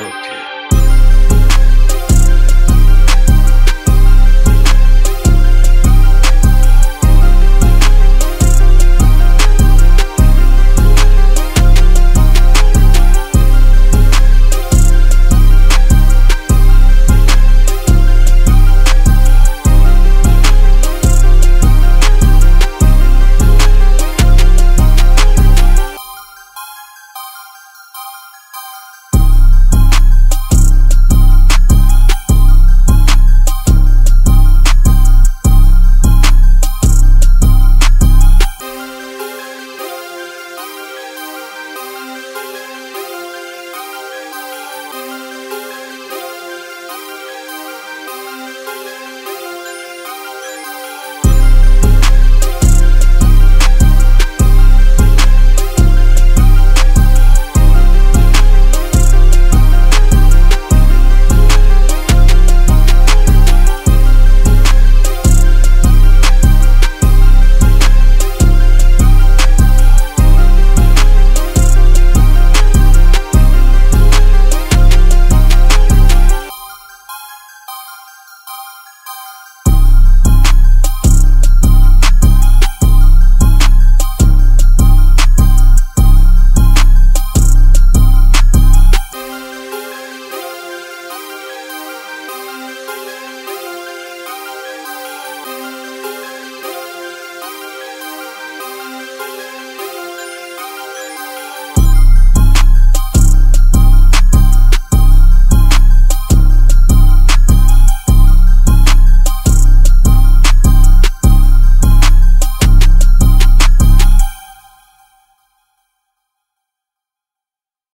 help you.